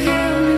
him.